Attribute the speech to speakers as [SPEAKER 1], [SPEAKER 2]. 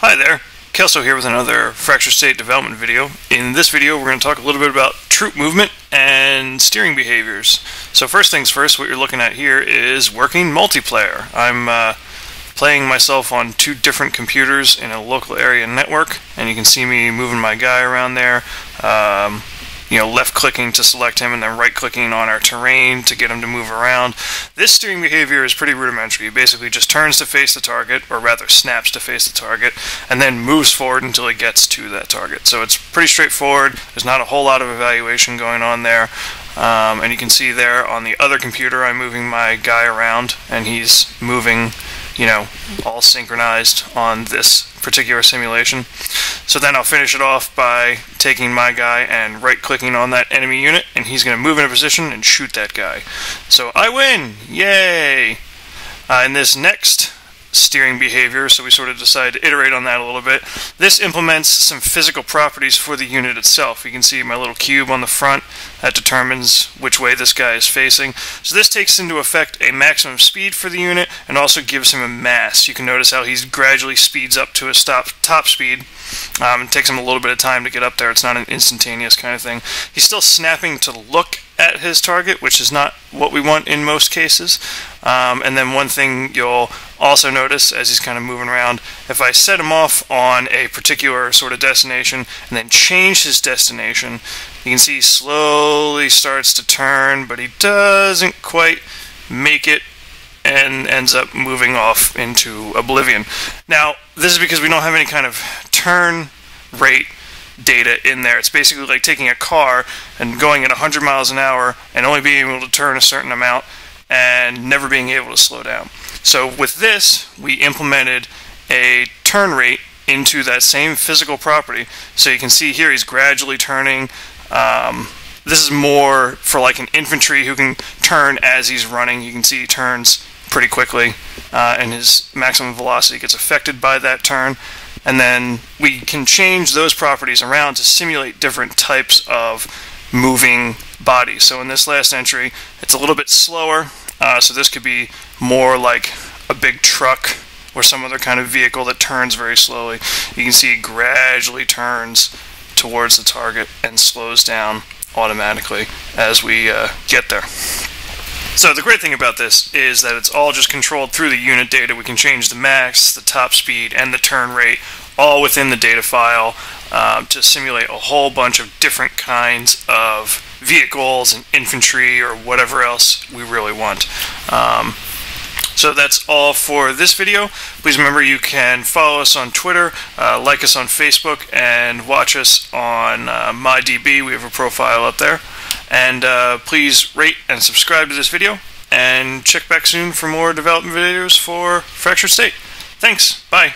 [SPEAKER 1] Hi there, Kelso here with another Fractured State development video. In this video, we're going to talk a little bit about troop movement and steering behaviors. So first things first, what you're looking at here is working multiplayer. I'm uh, playing myself on two different computers in a local area network, and you can see me moving my guy around there. Um, you know, left clicking to select him and then right clicking on our terrain to get him to move around. This steering behavior is pretty rudimentary. He basically just turns to face the target, or rather snaps to face the target, and then moves forward until he gets to that target. So it's pretty straightforward. There's not a whole lot of evaluation going on there. Um, and you can see there on the other computer, I'm moving my guy around, and he's moving, you know, all synchronized on this particular simulation. So then I'll finish it off by taking my guy and right clicking on that enemy unit, and he's going to move in a position and shoot that guy. So I win! Yay! Uh, in this next steering behavior, so we sort of decided to iterate on that a little bit. This implements some physical properties for the unit itself. You can see my little cube on the front that determines which way this guy is facing. So this takes into effect a maximum speed for the unit and also gives him a mass. You can notice how he gradually speeds up to a stop, top speed. Um, it takes him a little bit of time to get up there. It's not an instantaneous kind of thing. He's still snapping to look at his target, which is not what we want in most cases. Um, and then one thing you'll also notice as he's kind of moving around, if I set him off on a particular sort of destination and then change his destination, you can see he slowly starts to turn, but he doesn't quite make it and ends up moving off into oblivion. Now, this is because we don't have any kind of turn rate data in there. It's basically like taking a car and going at 100 miles an hour and only being able to turn a certain amount and never being able to slow down. So with this, we implemented a turn rate into that same physical property. So you can see here he's gradually turning. Um, this is more for like an infantry who can turn as he's running. You can see he turns pretty quickly, uh, and his maximum velocity gets affected by that turn and then we can change those properties around to simulate different types of moving bodies. So in this last entry, it's a little bit slower, uh, so this could be more like a big truck or some other kind of vehicle that turns very slowly. You can see it gradually turns towards the target and slows down automatically as we uh, get there. So the great thing about this is that it's all just controlled through the unit data. We can change the max, the top speed, and the turn rate all within the data file um, to simulate a whole bunch of different kinds of vehicles and infantry or whatever else we really want. Um, so that's all for this video. Please remember you can follow us on Twitter, uh, like us on Facebook, and watch us on uh, MyDB. We have a profile up there. And uh, please rate and subscribe to this video. And check back soon for more development videos for Fractured State. Thanks. Bye.